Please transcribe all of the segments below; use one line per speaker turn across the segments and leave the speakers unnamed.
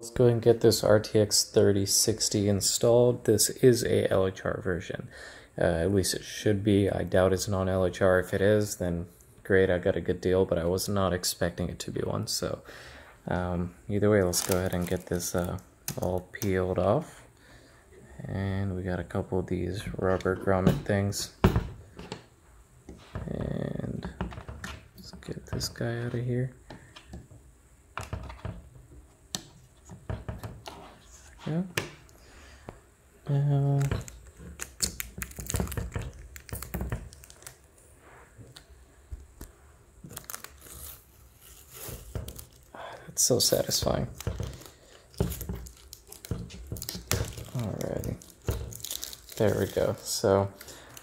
Let's go and get this RTX 3060 installed. This is a LHR version. Uh, at least it should be. I doubt it's non LHR. If it is, then great, I got a good deal, but I was not expecting it to be one. So um, either way, let's go ahead and get this uh, all peeled off. And we got a couple of these rubber grommet things. And let's get this guy out of here. Yeah. Now, that's so satisfying. Alrighty. There we go. So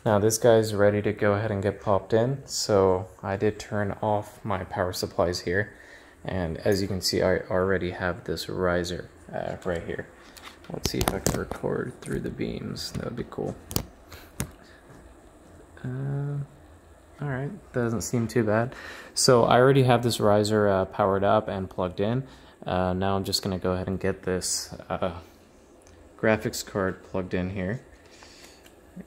now this guy's ready to go ahead and get popped in. So I did turn off my power supplies here. And as you can see, I already have this riser uh, right here. Let's see if I can record through the beams. That would be cool. Uh, Alright, doesn't seem too bad. So I already have this riser uh, powered up and plugged in. Uh, now I'm just going to go ahead and get this uh, graphics card plugged in here.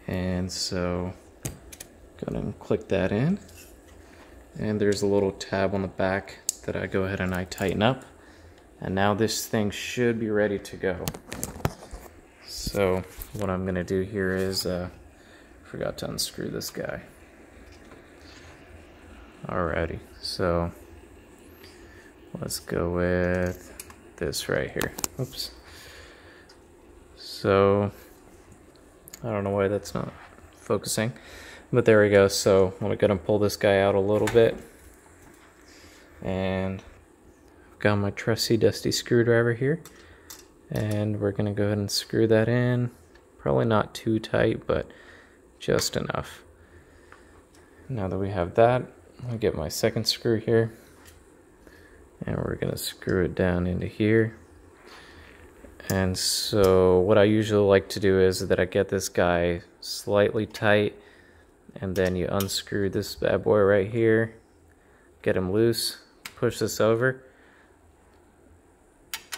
And so, go ahead and click that in. And there's a little tab on the back that I go ahead and I tighten up. And now this thing should be ready to go. So what I'm gonna do here is, uh, forgot to unscrew this guy. Alrighty, so let's go with this right here. Oops. So I don't know why that's not focusing, but there we go. So I'm gonna pull this guy out a little bit and got my trusty dusty screwdriver here. And we're gonna go ahead and screw that in. Probably not too tight but just enough. Now that we have that I'll get my second screw here. And we're gonna screw it down into here. And so what I usually like to do is that I get this guy slightly tight and then you unscrew this bad boy right here get him loose push this over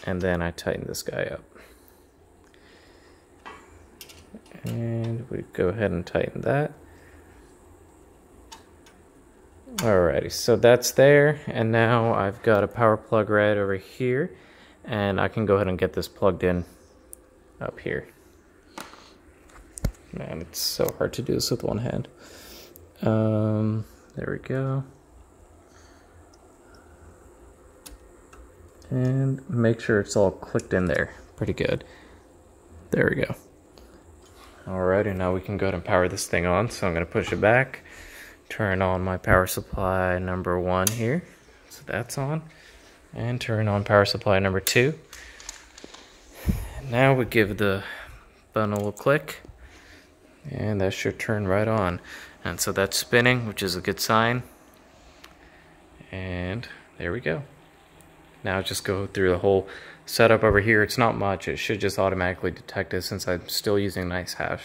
and then I tighten this guy up. And we go ahead and tighten that. Alrighty, so that's there, and now I've got a power plug right over here, and I can go ahead and get this plugged in up here. Man, it's so hard to do this with one hand. Um, there we go. And make sure it's all clicked in there pretty good. There we go. Alrighty, now we can go ahead and power this thing on. So I'm going to push it back, turn on my power supply number one here. So that's on. And turn on power supply number two. Now we give the button a little click. And that should turn right on. And so that's spinning, which is a good sign. And there we go. Now just go through the whole setup over here. It's not much. It should just automatically detect it since I'm still using NiceHash.